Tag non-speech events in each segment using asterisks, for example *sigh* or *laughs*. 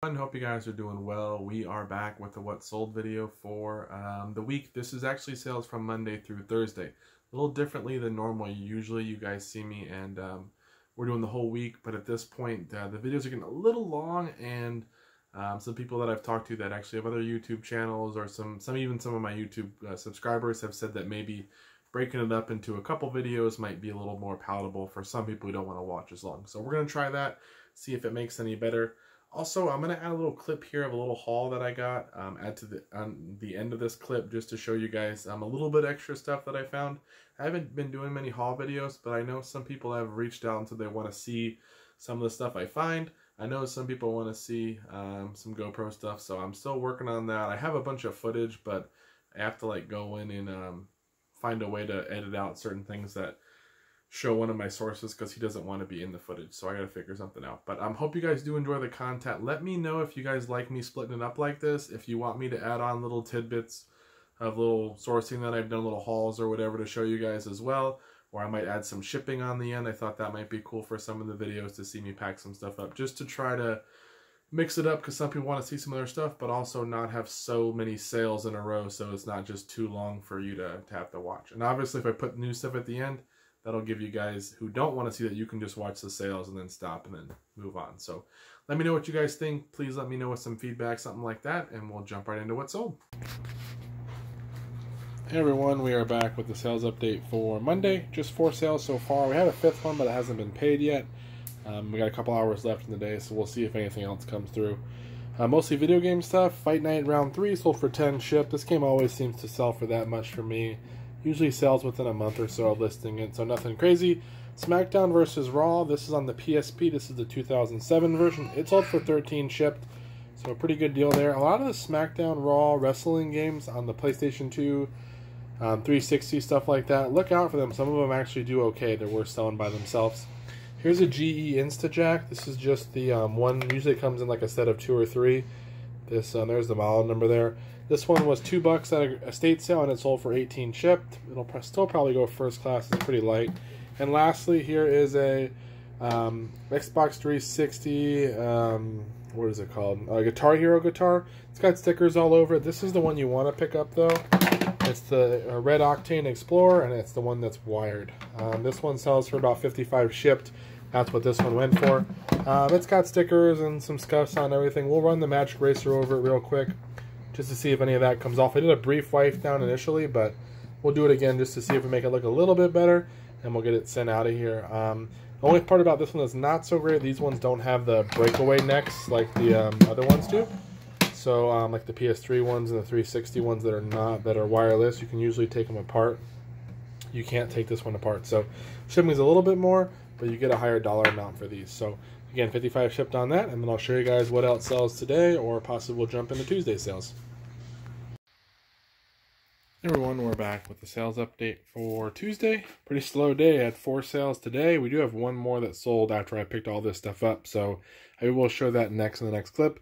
Hope you guys are doing well. We are back with the what sold video for um, the week. This is actually sales from Monday through Thursday. A little differently than normal. Usually you guys see me and um, we're doing the whole week, but at this point uh, the videos are getting a little long and um, some people that I've talked to that actually have other YouTube channels or some, some even some of my YouTube uh, subscribers have said that maybe breaking it up into a couple videos might be a little more palatable for some people who don't want to watch as long. So we're going to try that, see if it makes any better. Also, I'm going to add a little clip here of a little haul that I got. Um, add to the on the end of this clip just to show you guys um, a little bit extra stuff that I found. I haven't been doing many haul videos, but I know some people have reached out and said they want to see some of the stuff I find. I know some people want to see um, some GoPro stuff, so I'm still working on that. I have a bunch of footage, but I have to like go in and um, find a way to edit out certain things that show one of my sources because he doesn't want to be in the footage. So I got to figure something out. But I um, hope you guys do enjoy the content. Let me know if you guys like me splitting it up like this. If you want me to add on little tidbits of little sourcing that I've done, little hauls or whatever to show you guys as well. Or I might add some shipping on the end. I thought that might be cool for some of the videos to see me pack some stuff up. Just to try to mix it up because some people want to see some other stuff, but also not have so many sales in a row so it's not just too long for you to, to have to watch. And obviously if I put new stuff at the end, that'll give you guys who don't want to see that you can just watch the sales and then stop and then move on. So let me know what you guys think. Please let me know with some feedback, something like that, and we'll jump right into what sold. Hey everyone, we are back with the sales update for Monday. Just four sales so far. We had a fifth one, but it hasn't been paid yet. Um, we got a couple hours left in the day, so we'll see if anything else comes through. Uh, mostly video game stuff. Fight Night Round 3 sold for 10 shipped. This game always seems to sell for that much for me. Usually sells within a month or so of listing it, so nothing crazy. SmackDown versus Raw. This is on the PSP. This is the 2007 version. It sold for 13 shipped, so a pretty good deal there. A lot of the SmackDown Raw wrestling games on the PlayStation 2, um, 360, stuff like that. Look out for them. Some of them actually do okay. They're worth selling by themselves. Here's a GE Instajack. This is just the um, one. Usually comes in like a set of two or three. This uh, there's the model number there. This one was two bucks at a estate sale and it sold for 18 shipped. It'll still probably go first class. It's pretty light. And lastly, here is a um, Xbox 360. Um, what is it called? A Guitar Hero guitar. It's got stickers all over it. This is the one you want to pick up though. It's the uh, Red Octane Explorer, and it's the one that's wired. Um, this one sells for about 55 shipped. That's what this one went for. Um, it's got stickers and some scuffs on everything. We'll run the Magic Eraser over it real quick just to see if any of that comes off. I did a brief wipe down initially, but we'll do it again just to see if we make it look a little bit better, and we'll get it sent out of here. Um, the only part about this one that's not so great, these ones don't have the breakaway necks like the um, other ones do. So um, like the PS3 ones and the 360 ones that are not that are wireless, you can usually take them apart. You can't take this one apart. So shipping is a little bit more, but you get a higher dollar amount for these. So again, 55 shipped on that, and then I'll show you guys what else sells today, or possibly we'll jump into Tuesday sales. Everyone, we're back with the sales update for Tuesday. Pretty slow day. I had four sales today. We do have one more that sold after I picked all this stuff up, so I will show that next in the next clip.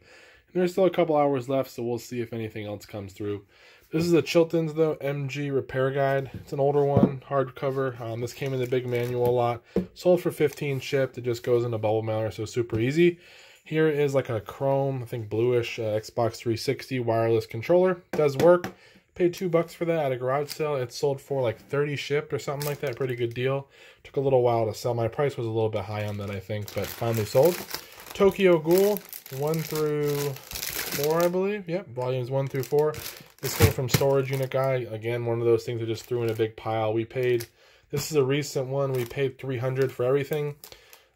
And there's still a couple hours left, so we'll see if anything else comes through. This is a Chilton's, though, MG Repair Guide. It's an older one, hardcover. Um, this came in the big manual lot. Sold for 15 shipped. It just goes in a bubble mailer, so super easy. Here is like a chrome, I think bluish uh, Xbox 360 wireless controller. It does work. Paid two bucks for that at a garage sale. It sold for like 30 shipped or something like that. Pretty good deal. Took a little while to sell. My price was a little bit high on that, I think, but finally sold. Tokyo Ghoul, 1 through 4, I believe. Yep, volumes 1 through 4. This came from Storage Unit Guy. Again, one of those things I just threw in a big pile. We paid, this is a recent one. We paid 300 for everything.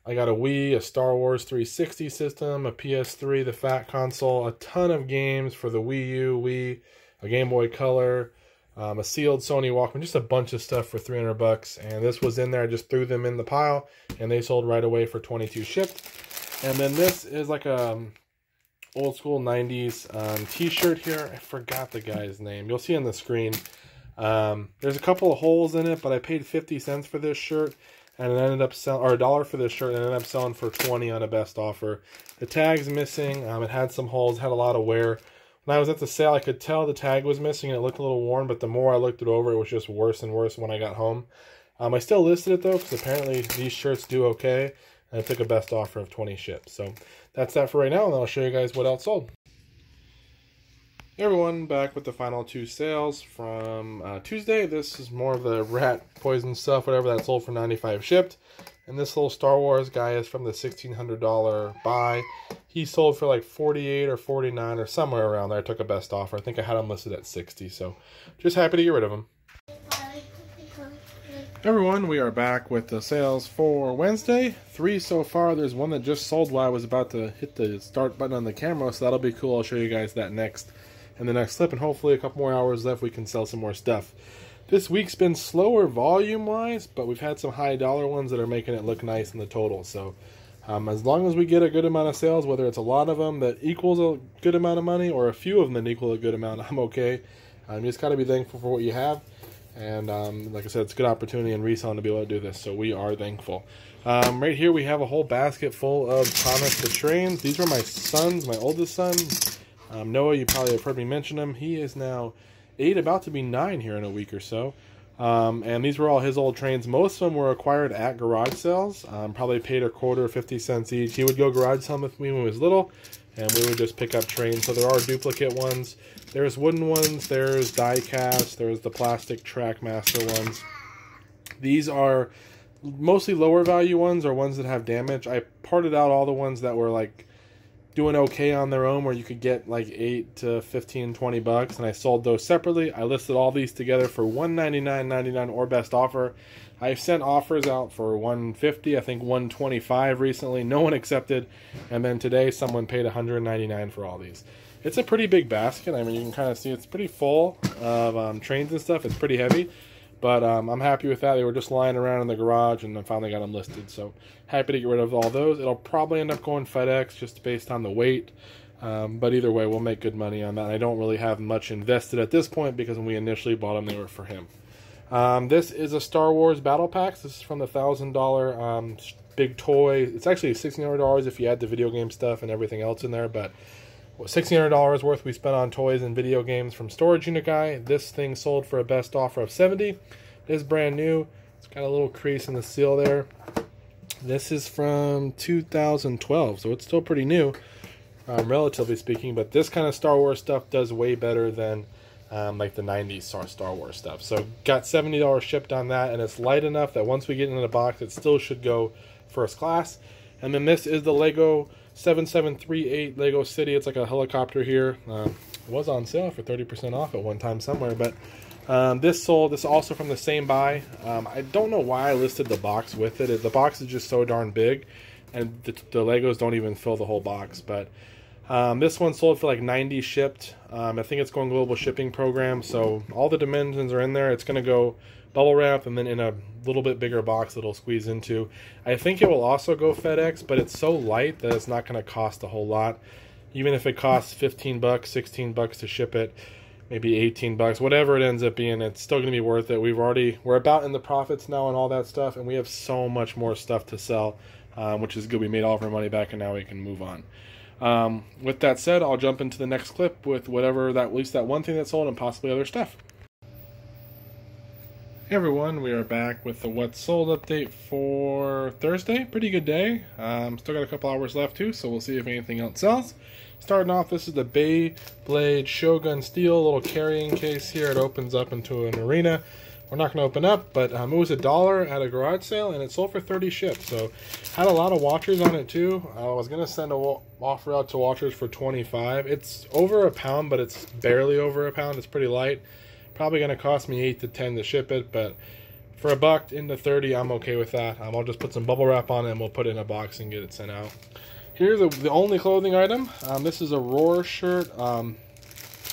I got a Wii, a Star Wars 360 system, a PS3, the Fat Console, a ton of games for the Wii U, Wii, a Game Boy Color, um, a sealed Sony Walkman, just a bunch of stuff for 300 bucks. And this was in there. I just threw them in the pile, and they sold right away for 22 shipped. And then this is like a um, old school 90s um, t-shirt here. I forgot the guy's name. You'll see on the screen. Um, there's a couple of holes in it, but I paid 50 cents for this shirt and it ended up selling, or a dollar for this shirt, and ended up selling for 20 on a best offer. The tag's missing. Um, it had some holes, had a lot of wear. When I was at the sale, I could tell the tag was missing and it looked a little worn, but the more I looked it over, it was just worse and worse when I got home. Um, I still listed it though, because apparently these shirts do okay. and I took a best offer of 20 ships. So that's that for right now, and I'll show you guys what else sold. Hey everyone, back with the final two sales from uh, Tuesday. This is more of the rat poison stuff, whatever that sold for 95 shipped. And this little Star Wars guy is from the $1,600 buy. He sold for like 48 or 49 or somewhere around there. I took a best offer. I think I had him listed at 60, so just happy to get rid of him. Everyone, we are back with the sales for Wednesday. Three so far. There's one that just sold while I was about to hit the start button on the camera, so that'll be cool. I'll show you guys that next in the next clip, and hopefully a couple more hours left we can sell some more stuff. This week's been slower volume-wise, but we've had some high dollar ones that are making it look nice in the total. So um, as long as we get a good amount of sales, whether it's a lot of them that equals a good amount of money or a few of them that equal a good amount, *laughs* I'm okay. Um, you just got to be thankful for what you have. And um, like I said, it's a good opportunity in reselling to be able to do this, so we are thankful. Um, right here, we have a whole basket full of Thomas the Trains. These were my sons, my oldest son. Um, Noah, you probably have heard me mention him. He is now eight, about to be nine here in a week or so. Um, and these were all his old trains. Most of them were acquired at garage sales. Um, probably paid a quarter, 50 cents each. He would go garage selling with me when he was little, and we would just pick up trains. So there are duplicate ones. There's wooden ones, there's die cast, there's the plastic Trackmaster ones. These are mostly lower value ones or ones that have damage. I parted out all the ones that were like doing okay on their own where you could get like 8 to 15 20 bucks and I sold those separately. I listed all these together for 199.99 or best offer. I've sent offers out for 150, I think 125 recently. No one accepted. And then today someone paid 199 for all these it's a pretty big basket. I mean, you can kind of see it's pretty full of um, trains and stuff. It's pretty heavy, but um, I'm happy with that. They were just lying around in the garage, and I finally got them listed. So happy to get rid of all those. It'll probably end up going FedEx just based on the weight. Um, but either way, we'll make good money on that. I don't really have much invested at this point because when we initially bought them, they were for him. Um, this is a Star Wars Battle Packs. This is from the thousand dollar um, big toy. It's actually sixteen hundred dollars if you add the video game stuff and everything else in there, but $1,600 worth we spent on toys and video games from Storage Unit Guy. This thing sold for a best offer of 70 It is brand new. It's got a little crease in the seal there. This is from 2012, so it's still pretty new, um, relatively speaking. But this kind of Star Wars stuff does way better than um, like the 90s Star Wars stuff. So got $70 shipped on that, and it's light enough that once we get into the box, it still should go first class. And then this is the Lego 7738 Lego City. It's like a helicopter here. Uh, it was on sale for 30% off at one time somewhere, but um, this sold. This also from the same buy. Um, I don't know why I listed the box with it. The box is just so darn big, and the, the Legos don't even fill the whole box. But um, this one sold for like 90 shipped. Um, I think it's going global shipping program, so all the dimensions are in there. It's going to go bubble wrap and then in a little bit bigger box it'll squeeze into. I think it will also go FedEx, but it's so light that it's not going to cost a whole lot. Even if it costs 15 bucks, 16 bucks to ship it, maybe 18 bucks, whatever it ends up being, it's still going to be worth it. We've already we're about in the profits now and all that stuff, and we have so much more stuff to sell, um, which is good. We made all of our money back, and now we can move on. Um, with that said, I'll jump into the next clip with whatever that at least that one thing that sold and possibly other stuff. Hey everyone, we are back with the What Sold update for Thursday. Pretty good day. Um, still got a couple hours left too, so we'll see if anything else sells. Starting off, this is the Beyblade Shogun Steel little carrying case here. It opens up into an arena. We're not going to open up, but um, it was a dollar at a garage sale, and it sold for 30 ships. So had a lot of watchers on it too. I was going to send a offer out to watchers for 25. It's over a pound, but it's barely over a pound. It's pretty light. Probably going to cost me 8 to 10 to ship it, but for a buck into 30, I'm okay with that. Um, I'll just put some bubble wrap on it and we'll put it in a box and get it sent out. Here's the, the only clothing item. Um, this is a Roar shirt. Um,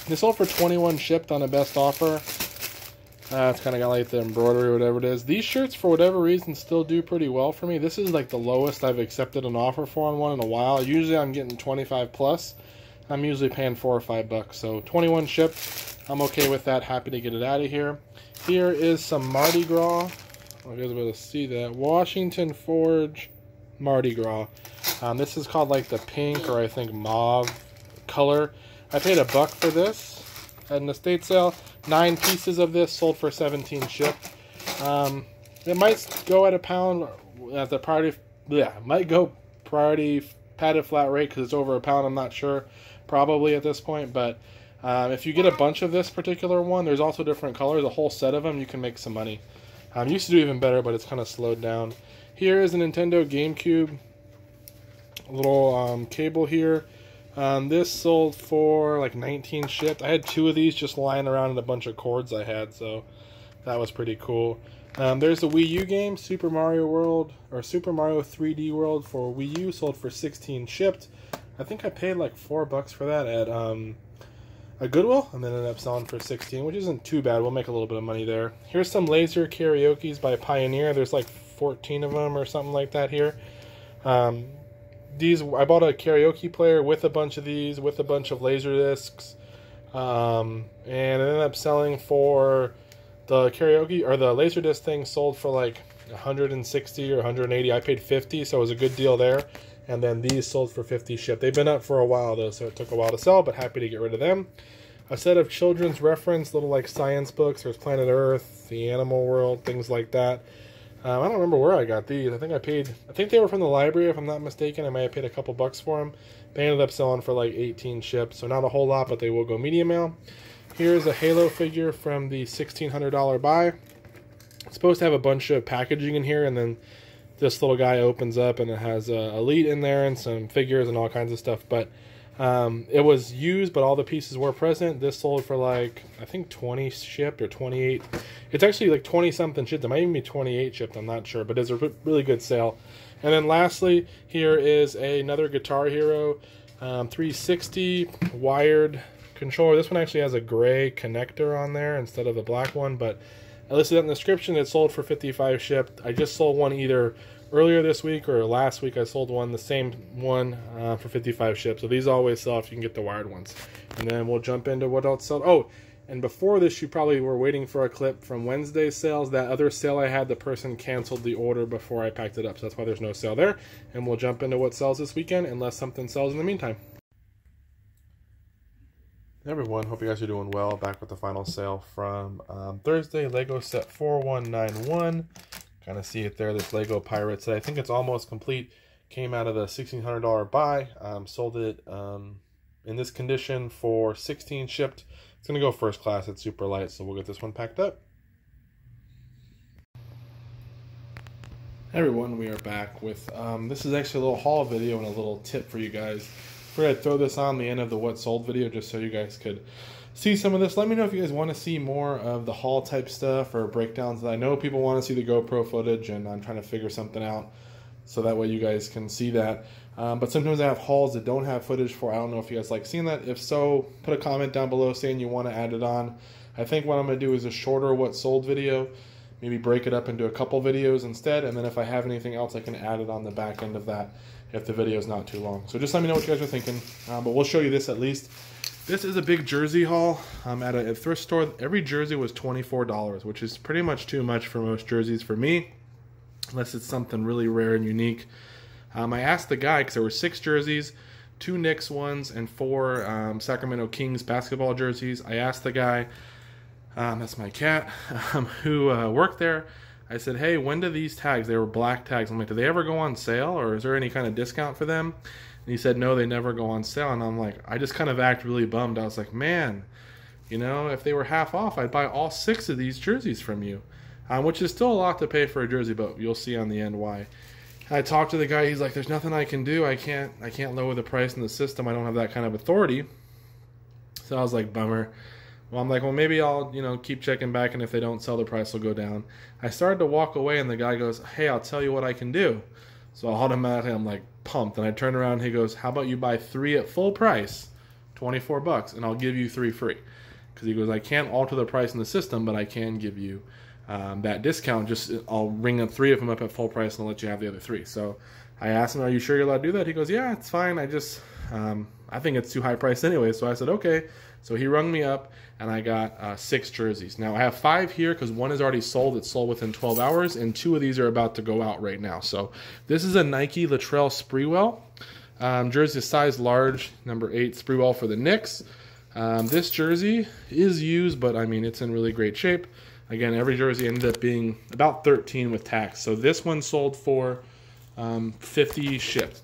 this sold for 21 shipped on a best offer. Uh, it's kind of got like the embroidery or whatever it is. These shirts, for whatever reason, still do pretty well for me. This is like the lowest I've accepted an offer for on one in a while. Usually I'm getting 25 plus. I'm usually paying four or five bucks. So 21 shipped. I'm okay with that. Happy to get it out of here. Here is some Mardi Gras. I guys able to see that. Washington Forge Mardi Gras. Um, this is called like the pink or I think mauve color. I paid a buck for this at an estate sale. Nine pieces of this sold for 17 shipped. Um, it might go at a pound at the priority yeah, might go priority padded flat rate because it's over a pound. I'm not sure, probably at this point. But um, if you get a bunch of this particular one, there's also different colors. A whole set of them, you can make some money. Um, used to do even better, but it's kind of slowed down. Here is a Nintendo GameCube. A little um, cable here. Um, this sold for like 19 shipped. I had two of these just lying around in a bunch of cords I had, so that was pretty cool. Um, there's a Wii U game, Super Mario World, or Super Mario 3D World for Wii U, sold for 16 shipped. I think I paid like 4 bucks for that at um, a Goodwill, and then ended up selling for 16, which isn't too bad. We'll make a little bit of money there. Here's some laser karaoke's by Pioneer. There's like 14 of them or something like that here. Um, these I bought a karaoke player with a bunch of these, with a bunch of laser discs, um, and it ended up selling for the karaoke or the laser disc thing sold for like 160 or 180. I paid 50, so it was a good deal there. And then these sold for 50 shipped. They've been up for a while though, so it took a while to sell, but happy to get rid of them. A set of children's reference, little like science books. There's Planet Earth, The Animal World, things like that. Um, I don't remember where I got these. I think I paid. I think they were from the library, if I'm not mistaken. I might have paid a couple bucks for them. They ended up selling for like 18 ships, so not a whole lot, but they will go medium mail. Here's a Halo figure from the $1,600 buy. It's supposed to have a bunch of packaging in here, and then this little guy opens up and it has a Elite in there and some figures and all kinds of stuff. But um, it was used, but all the pieces were present. This sold for like, I think 20 shipped or 28. It's actually like 20 something shipped. It might even be 28 shipped, I'm not sure, but it's a really good sale. And then lastly, here is another Guitar Hero um, 360 wired controller. This one actually has a gray connector on there instead of the black one, but I listed that in the description. It sold for 55 shipped. I just sold one either earlier this week or last week. I sold one, the same one uh, for 55 shipped. So these always sell if you can get the wired ones. And then we'll jump into what else sold. Oh, and before this, you probably were waiting for a clip from Wednesday's sales. That other sale I had, the person canceled the order before I packed it up. So that's why there's no sale there. And we'll jump into what sells this weekend unless something sells in the meantime everyone, hope you guys are doing well. Back with the final sale from um, Thursday, Lego set 4191. Kind of see it there, this Lego Pirates set. I think it's almost complete. Came out of the $1,600 buy. Um, sold it um, in this condition for 16 shipped. It's going to go first class. It's super light, so we'll get this one packed up. Hey everyone, we are back with, um, this is actually a little haul video and a little tip for you guys. We're going to throw this on the end of the what sold video just so you guys could see some of this. Let me know if you guys want to see more of the haul type stuff or breakdowns. I know people want to see the GoPro footage and I'm trying to figure something out so that way you guys can see that. Um, but sometimes I have hauls that don't have footage for. I don't know if you guys like seeing that. If so, put a comment down below saying you want to add it on. I think what I'm going to do is a shorter what sold video. Maybe break it up into a couple videos instead. And then if I have anything else, I can add it on the back end of that if the video is not too long. So just let me know what you guys are thinking. Um, but we'll show you this at least. This is a big jersey haul. Um, at a, thrift store, every jersey was $24, which is pretty much too much for most jerseys for me, unless it's something really rare and unique. Um, I asked the guy, because there were six jerseys, two Knicks ones, and four um, Sacramento Kings basketball jerseys. I asked the guy, um, that's my cat, *laughs* um, who uh, worked there, I said, hey, when do these tags, they were black tags, I'm like, do they ever go on sale or is there any kind of discount for them? And he said, no, they never go on sale. And I'm like, I just kind of act really bummed. I was like, man, you know, if they were half off, I'd buy all six of these jerseys from you, um, which is still a lot to pay for a jersey, but you'll see on the end why. I talked to the guy. He's like, "There's nothing I can do. I can't. I can't lower the price in the system. I don't have that kind of authority." So I was like, "Bummer." Well, I'm like, well, maybe I'll, you know, keep checking back, and if they don't sell, the price will go down. I started to walk away, and the guy goes, hey, I'll tell you what I can do. So automatically, I'm like pumped, and I turn around, he goes, how about you buy three at full price, 24 bucks, and I'll give you three free. Because he goes, I can't alter the price in the system, but I can give you um, that discount. Just I'll ring up three of them up at full price, and I'll let you have the other three. So I asked him, are you sure you're allowed to do that? He goes, yeah, it's fine. I just, um, I think it's too high priced anyway. So I said, okay. So he rung me up, and I got uh, six jerseys. Now I have five here because one is already sold. It's sold within 12 hours, and two of these are about to go out right now. So this is a Nike Latrell Sprewell um, jersey, size large, number eight Sprewell for the Knicks. Um, this jersey is used, but I mean it's in really great shape. Again, every jersey ended up being about 13 with tax. So this one sold for um, 50 shipped.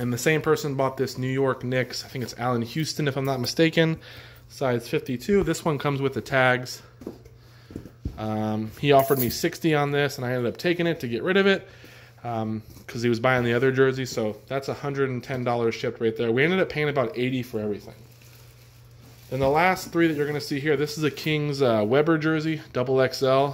And the same person bought this New York Knicks. I think it's Allan Houston, if I'm not mistaken. Size 52. This one comes with the tags. Um, he offered me 60 on this, and I ended up taking it to get rid of it because um, he was buying the other jersey. So that's $110 shipped right there. We ended up paying about 80 for everything. Then the last three that you're going to see here, this is a Kings uh, Webber jersey, double XL.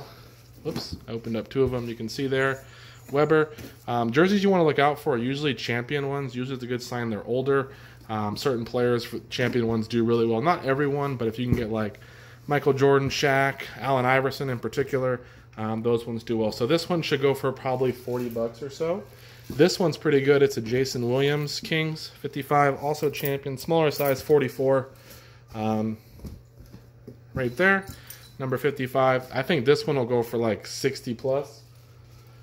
Oops, I opened up two of them. You can see there. Webber. Um, jerseys you want to look out for are usually champion ones. Usually it's a good sign they're older. Um, certain players, champion ones, do really well. Not everyone, but if you can get like Michael Jordan, Shaq, Allen Iverson in particular, um, those ones do well. So this one should go for probably 40 bucks or so. This one's pretty good. It's a Jason Williams Kings 55, also champion, smaller size 44. Um, right there, number 55. I think this one will go for like 60 plus.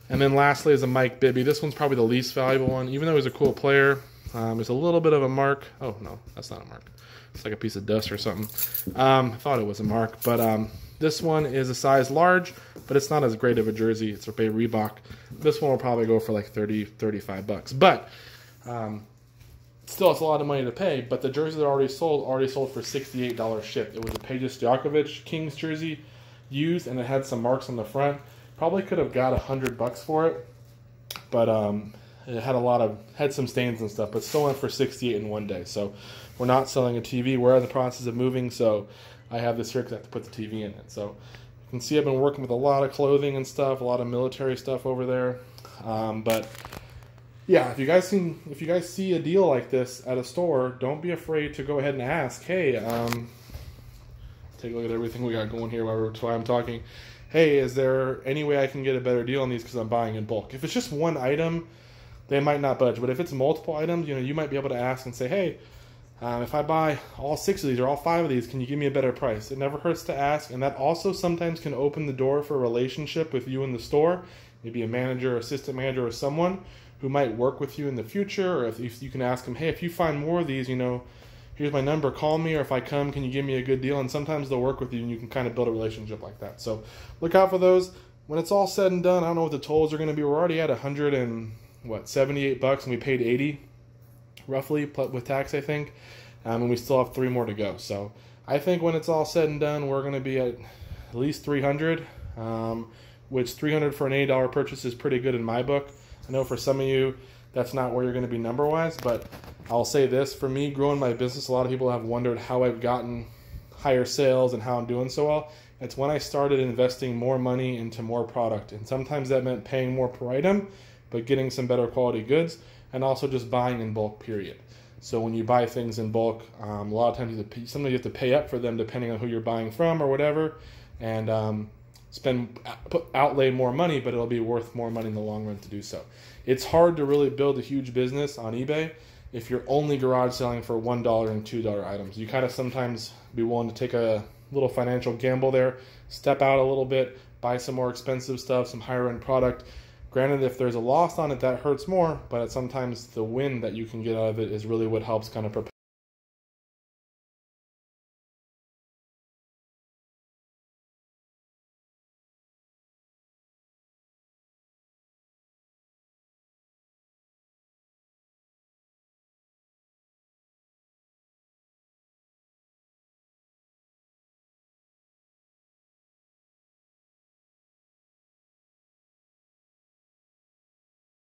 And then lastly is a Mike Bibby. This one's probably the least valuable one, even though he's a cool player. Um, there's a little bit of a mark. Oh, no, that's not a mark. It's like a piece of dust or something. Um, I thought it was a mark, but um, this one is a size large, but it's not as great of a jersey. It's a Bay Reebok. This one will probably go for like 30, 35 bucks. But um, still, it's a lot of money to pay. But the jerseys that already sold already sold for $68 shipped. It was a Peja Stojakovic Kings jersey used, and it had some marks on the front. Probably could have got a hundred bucks for it, but um, it had a lot of had some stains and stuff. But still went for 68 in one day. So we're not selling a TV. We're in the process of moving, so I have this here because I have to put the TV in it. So you can see I've been working with a lot of clothing and stuff, a lot of military stuff over there. Um, but yeah, if you guys see if you guys see a deal like this at a store, don't be afraid to go ahead and ask. Hey, um, take a look at everything we got going here while, while I'm talking. Hey, is there any way I can get a better deal on these because I'm buying in bulk? If it's just one item, they might not budge. But if it's multiple items, you know, you might be able to ask and say, hey, um, if I buy all six of these or all five of these, can you give me a better price? It never hurts to ask, and that also sometimes can open the door for a relationship with you in the store, maybe a manager, assistant manager, or someone who might work with you in the future. Or if, you can ask them, hey, if you find more of these, you know, here's my number, call me, or if I come, can you give me a good deal? And sometimes they'll work with you, and you can kind of build a relationship like that. So look out for those. When it's all said and done, I don't know what the tolls are going to be. We're already at 100 and what 78 bucks, and we paid 80 roughly with tax, I think. Um, and we still have three more to go. So I think when it's all said and done, we're going to be at at least 300, um, which 300 for an $80 purchase is pretty good in my book. I know for some of you, that's not where you're going to be number wise, but I'll say this for me, growing my business, a lot of people have wondered how I've gotten higher sales and how I'm doing so well. It's when I started investing more money into more product. And sometimes that meant paying more per item, but getting some better quality goods and also just buying in bulk, period. So when you buy things in bulk, um, a lot of times you have to pay, sometimes you have to pay up for them depending on who you're buying from or whatever, and um, spend outlay more money, but it'll be worth more money in the long run to do so. It's hard to really build a huge business on eBay if you're only garage selling for one dollar and two dollar items. You kind of sometimes be willing to take a little financial gamble there, step out a little bit, buy some more expensive stuff, some higher end product Granted, if there's a loss on it, that hurts more, but sometimes the win that you can get out of it is really what helps kind of propel